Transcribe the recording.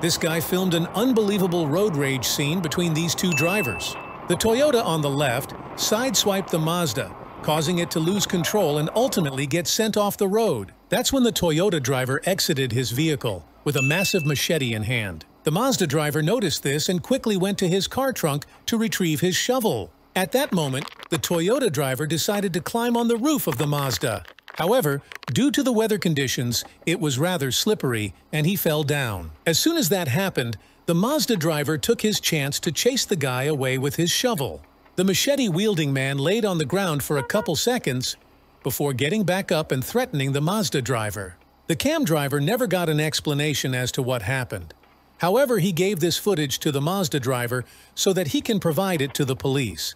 This guy filmed an unbelievable road rage scene between these two drivers. The Toyota on the left sideswiped the Mazda, causing it to lose control and ultimately get sent off the road. That's when the Toyota driver exited his vehicle with a massive machete in hand. The Mazda driver noticed this and quickly went to his car trunk to retrieve his shovel. At that moment, the Toyota driver decided to climb on the roof of the Mazda. However, due to the weather conditions, it was rather slippery and he fell down. As soon as that happened, the Mazda driver took his chance to chase the guy away with his shovel. The machete-wielding man laid on the ground for a couple seconds before getting back up and threatening the Mazda driver. The cam driver never got an explanation as to what happened. However, he gave this footage to the Mazda driver so that he can provide it to the police.